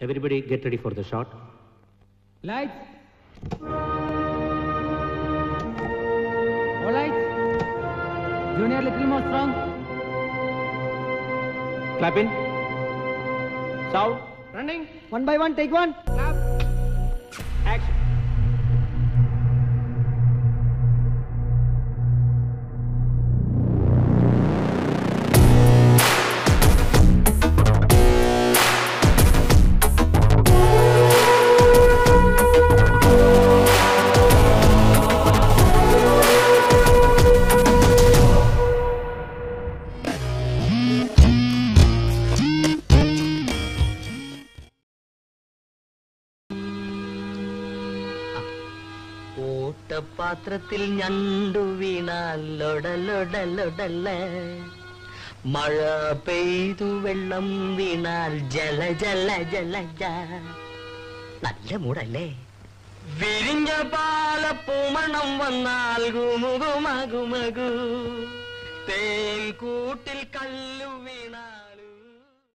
Everybody get ready for the shot. Lights. All lights. Junior, little more strong. Clap in. Sound. Running. One by one, take one. Clap. Action. ഓട്ടപാത്രത്തിൽ ഞണ്ടു വീണാൽ ലൊടലൊടലൊടല്ല? മഴ പെയ്തു വെള്ളം വീണാൽ ജല ജല ജല. നല്ല മൂടല്ലേ? വിരിഞ്ഞ പാലപ്പൂമണം വന്നാൽ ഗുമുകുമകുമകു തേൻ കൂട്ടിൽ കല്ലു വീണാൽ